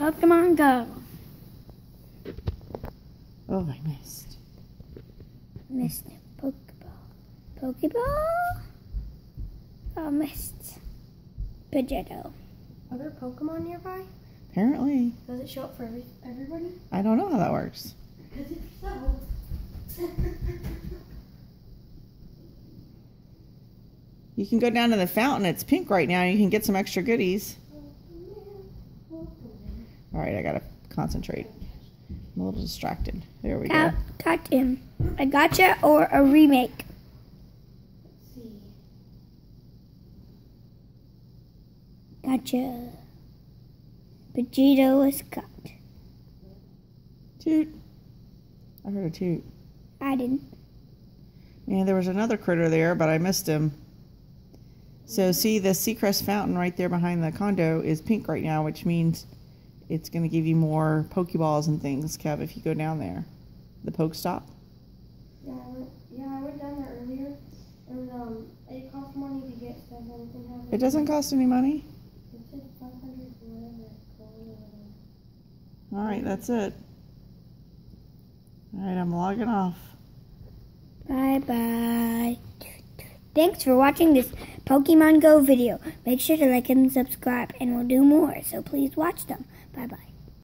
Pokemon Go. Oh, I missed. Missed Pokeball. Pokeball? Oh, missed. Pidgeotto. Are there Pokemon nearby? Apparently. Does it show up for every, everybody? I don't know how that works. Because if so. You can go down to the fountain. It's pink right now. You can get some extra goodies. All right, I gotta concentrate. I'm a little distracted. There we Got, go. got him. A gotcha or a remake? see. Gotcha. Pidgeotto is cut. Toot. I heard a toot. I didn't. And there was another critter there, but I missed him. So see the Seacrest fountain right there behind the condo is pink right now, which means it's going to give you more Pokeballs and things, Kev, if you go down there. The Poke Stop. Yeah, I went, yeah, I went down there earlier, and um, it cost money to get stuff. and It doesn't cost any money. It's said 500 for whatever it's called. or whatever. All right, that's it. All right, I'm logging off. Bye bye. Thanks for watching this Pokemon Go video. Make sure to like and subscribe, and we'll do more, so please watch them. Bye bye.